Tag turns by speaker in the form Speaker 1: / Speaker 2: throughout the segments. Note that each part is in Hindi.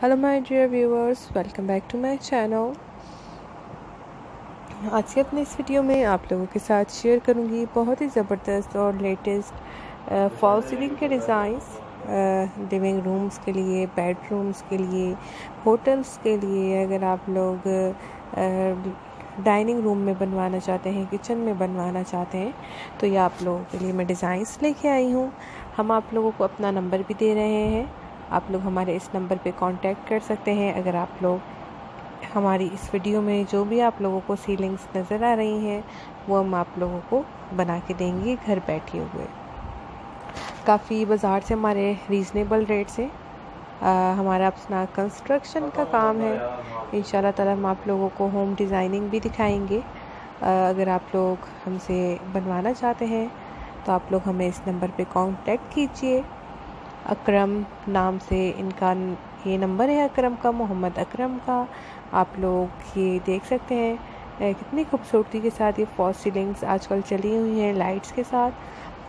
Speaker 1: Hello my dear viewers welcome back to my channel आज के अपने इस वीडियो में आप लोगों के साथ शेयर करूँगी बहुत ही ज़बरदस्त और लेटेस्ट फॉल सीलिंग के डिज़ाइंस लिविंग रूम्स के लिए बेडरूम्स के लिए होटल्स के लिए। अगर आप लोग डाइनिंग रूम में बनवाना चाहते हैं किचन में बनवाना चाहते हैं तो ये आप लोगों के लिए मैं डिज़ाइंस लेके आई हूँ। हम आप लोगों को अपना नंबर भी दे रहे हैं। आप लोग हमारे इस नंबर पे कांटेक्ट कर सकते हैं। अगर आप लोग हमारी इस वीडियो में जो भी आप लोगों को सीलिंग्स नज़र आ रही हैं वो हम आप लोगों को बना के देंगे घर बैठे हुए। काफ़ी बाज़ार से हमारे रीज़नेबल रेट से आ, हमारा अपना कंस्ट्रक्शन का काम है। इन ताला हम आप लोगों को होम डिज़ाइनिंग भी दिखाएँगे। आ, अगर आप लोग हमसे बनवाना चाहते हैं तो आप लोग हमें इस नंबर पे कांटेक्ट कीजिए। अकरम नाम से इनका ये नंबर है, अकरम का, मोहम्मद अकरम का। आप लोग ये देख सकते हैं कितनी खूबसूरती के साथ ये फॉल सीलिंग्स आजकल चली हुई हैं लाइट्स के साथ।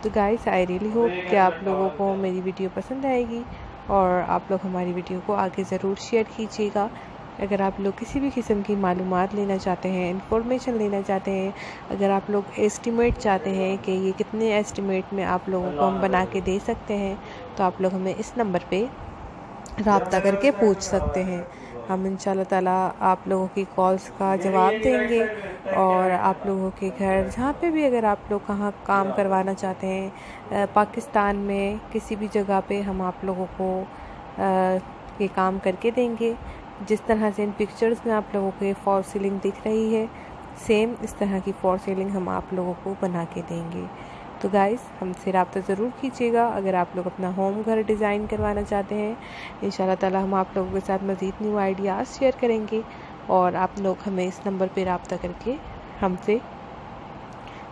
Speaker 1: तो गाइस आई रियली होप कि आप लोगों को मेरी वीडियो पसंद आएगी और आप लोग हमारी वीडियो को आगे ज़रूर शेयर कीजिएगा। अगर आप लोग किसी भी किस्म की मालूम लेना चाहते हैं इंफॉर्मेशन लेना चाहते हैं अगर आप लोग एस्टिमेट चाहते हैं कि ये कितने एस्टिमेट में आप लोगों को हम बना के दे सकते हैं तो आप लोग हमें इस नंबर पे रबता करके पूछ सकते हैं। हम इन ताला आप लोगों की कॉल्स का जवाब देंगे और आप लोगों के घर जहाँ पे भी अगर आप लोग कहाँ काम करवाना चाहते हैं पाकिस्तान में किसी भी जगह पे हम आप लोगों को ये काम करके देंगे। जिस तरह से इन पिक्चर्स में आप लोगों को ये फॉर सीलिंग दिख रही है सेम इस तरह की फॉर सीलिंग हम आप लोगों को बना के देंगे। तो गाइस हमसे रबता ज़रूर कीजिएगा अगर आप लोग अपना होम घर डिज़ाइन करवाना चाहते हैं। इन ताला हम आप लोगों के साथ मज़ीद न्यू आइडियाज़ शेयर करेंगे और आप लोग हमें इस नंबर पर रबता करके हमसे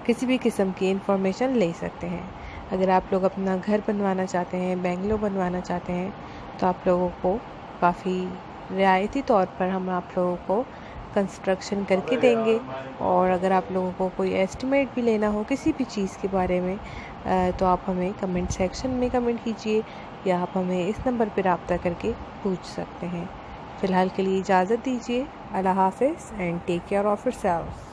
Speaker 1: किसी भी किस्म की इंफॉर्मेशन ले सकते हैं। अगर आप लोग अपना घर बनवाना चाहते हैं बेंगलो बनवाना चाहते हैं तो आप लोगों को काफ़ी रियायती तौर पर हम आप लोगों को कंस्ट्रक्शन करके देंगे। और अगर आप लोगों को कोई एस्टिमेट भी लेना हो किसी भी चीज़ के बारे में तो आप हमें कमेंट सेक्शन में कमेंट कीजिए या आप हमें इस नंबर पर रबता करके पूछ सकते हैं। फ़िलहाल के लिए इजाज़त दीजिए। अल्लाह हाफिज़ and take care of yourself